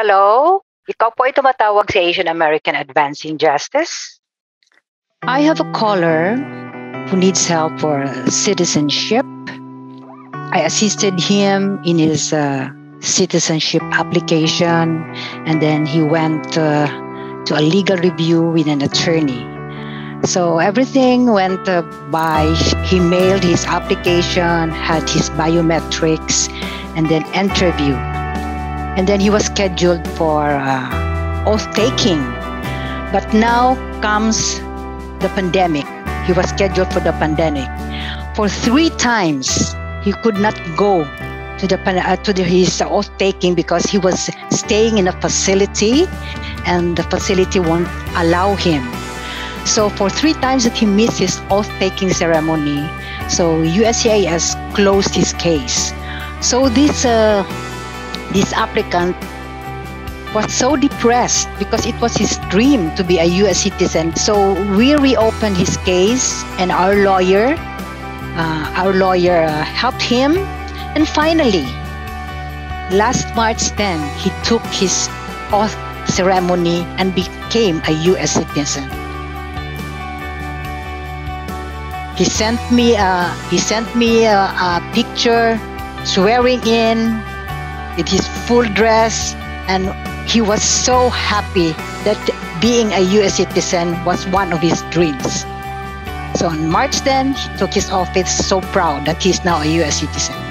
Hello? Ikaw po ay tumatawag sa Asian American Advancing Justice? I have a caller who needs help for citizenship. I assisted him in his uh, citizenship application, and then he went uh, to a legal review with an attorney. So everything went uh, by. He mailed his application, had his biometrics, and then interview. And then he was scheduled for uh, oath taking. But now comes the pandemic. He was scheduled for the pandemic. For three times, he could not go to the uh, to the, his oath taking because he was staying in a facility, and the facility won't allow him. So for three times that he missed his oath taking ceremony, so USCIS closed his case. So this uh, this applicant was so depressed because it was his dream to be a US citizen. So we reopened his case, and our lawyer uh, our lawyer uh, helped him. And finally, last March 10, he took his oath ceremony and became a U.S. citizen. He sent me a, he sent me a, a picture swearing in with his full dress and he was so happy that being a US citizen was one of his dreams. So on March 10, he took his office so proud that he's now a US citizen.